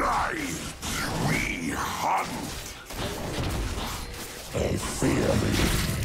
Tonight, we hunt. I fear me.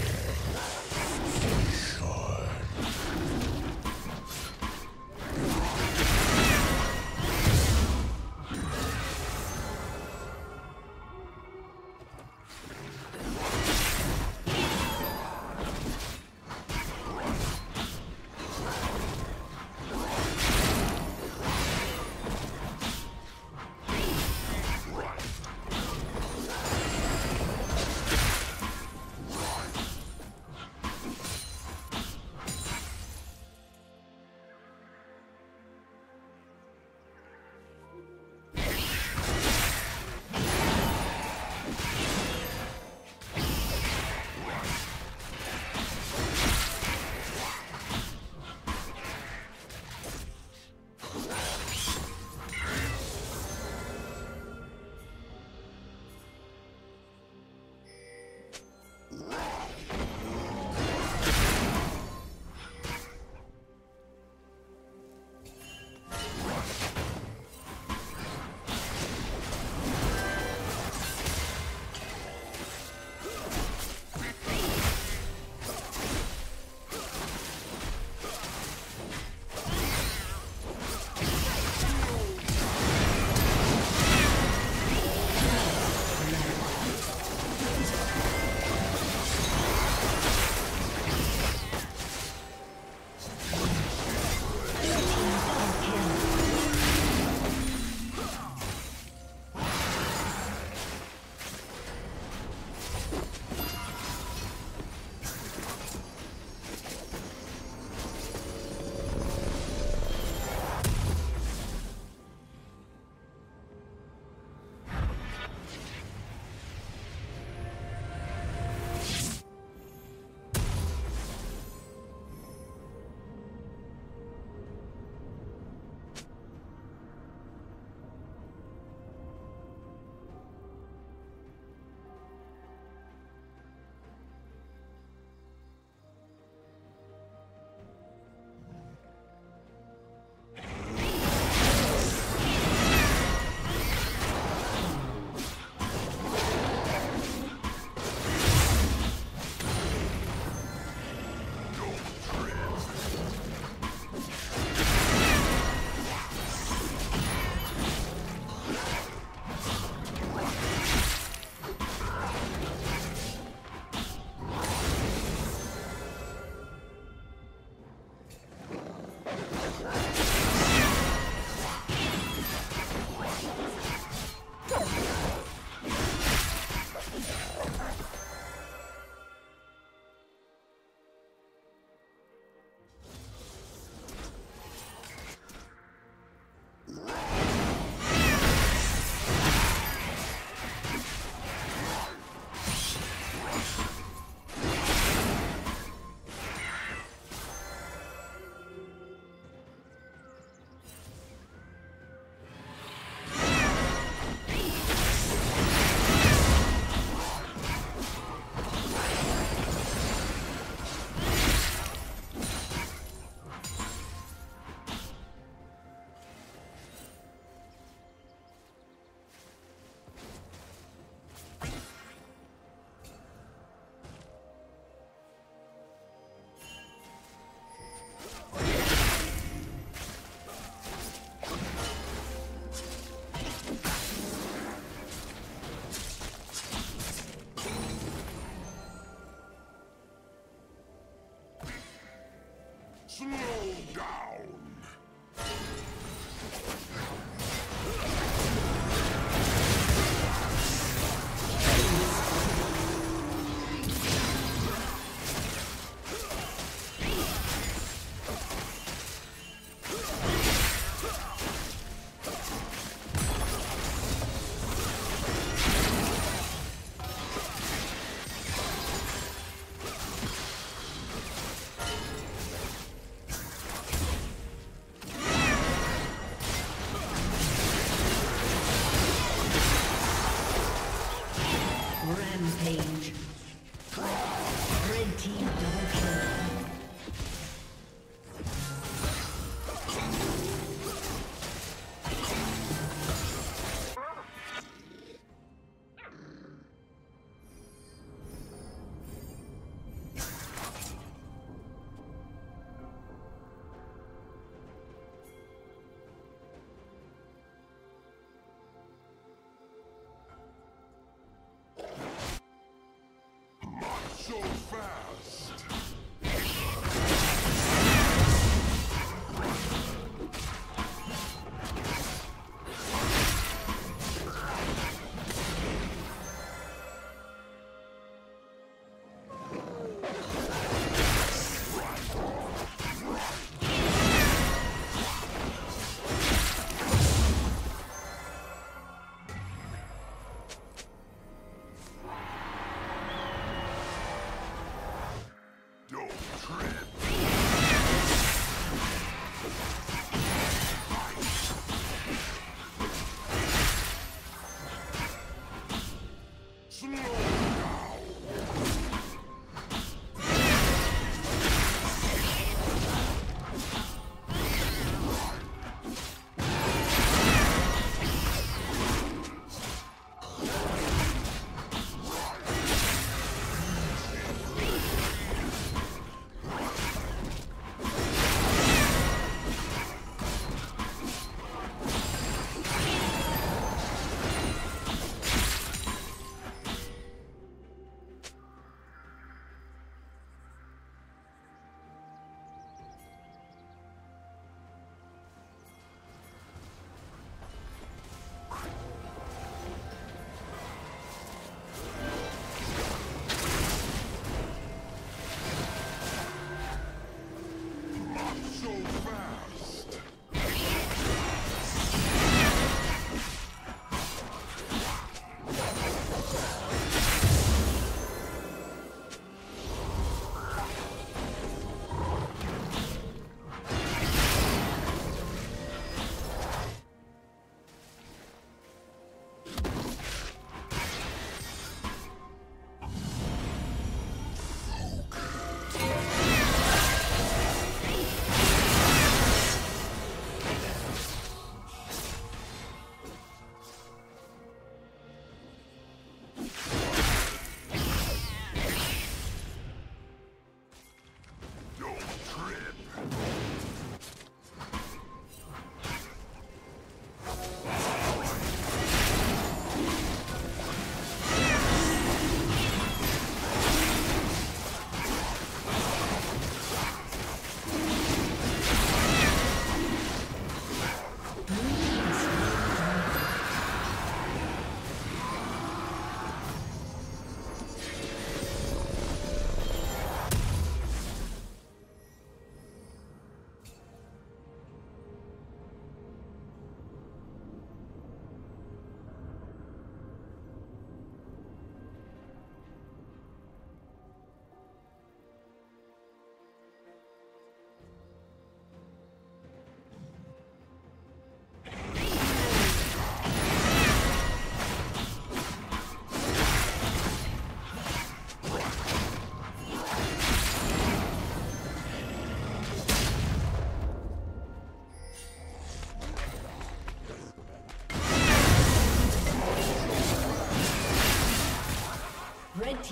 Smash!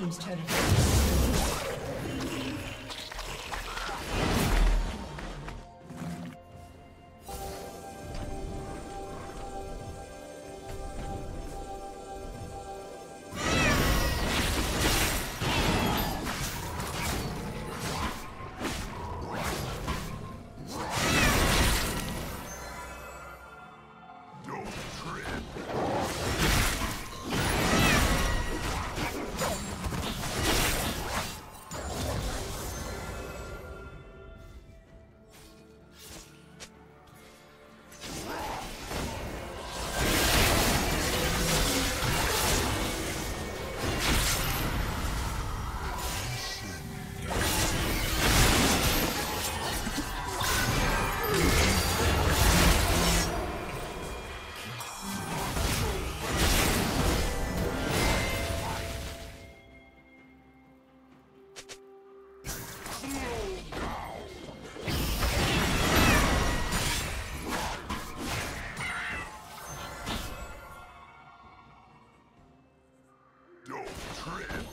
Team's turret Don't trip.